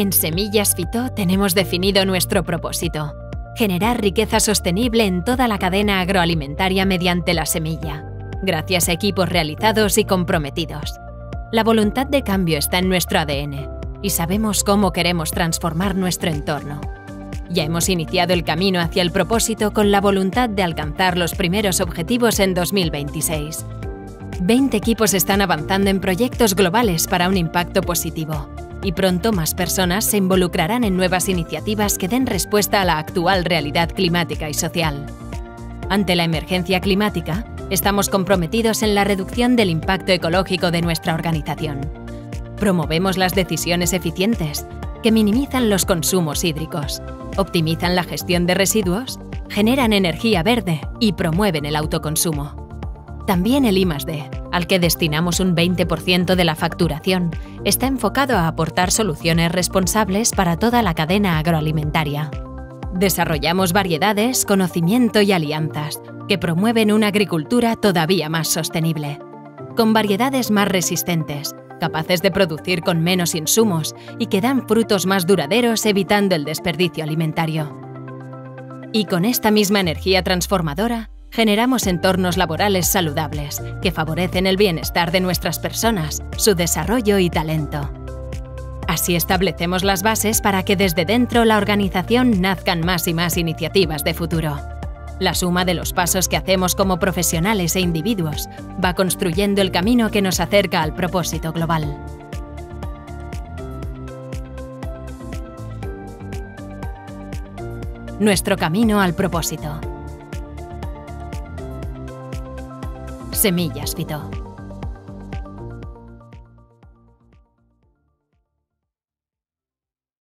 En Semillas Fito tenemos definido nuestro propósito, generar riqueza sostenible en toda la cadena agroalimentaria mediante la semilla, gracias a equipos realizados y comprometidos. La voluntad de cambio está en nuestro ADN y sabemos cómo queremos transformar nuestro entorno. Ya hemos iniciado el camino hacia el propósito con la voluntad de alcanzar los primeros objetivos en 2026. 20 equipos están avanzando en proyectos globales para un impacto positivo y pronto más personas se involucrarán en nuevas iniciativas que den respuesta a la actual realidad climática y social. Ante la emergencia climática, estamos comprometidos en la reducción del impacto ecológico de nuestra organización. Promovemos las decisiones eficientes, que minimizan los consumos hídricos, optimizan la gestión de residuos, generan energía verde y promueven el autoconsumo. También el I+D, al que destinamos un 20% de la facturación, está enfocado a aportar soluciones responsables para toda la cadena agroalimentaria. Desarrollamos variedades, conocimiento y alianzas que promueven una agricultura todavía más sostenible, con variedades más resistentes, capaces de producir con menos insumos y que dan frutos más duraderos evitando el desperdicio alimentario. Y con esta misma energía transformadora, generamos entornos laborales saludables que favorecen el bienestar de nuestras personas, su desarrollo y talento. Así establecemos las bases para que desde dentro la organización nazcan más y más iniciativas de futuro. La suma de los pasos que hacemos como profesionales e individuos va construyendo el camino que nos acerca al propósito global. Nuestro camino al propósito. Semillas Fito.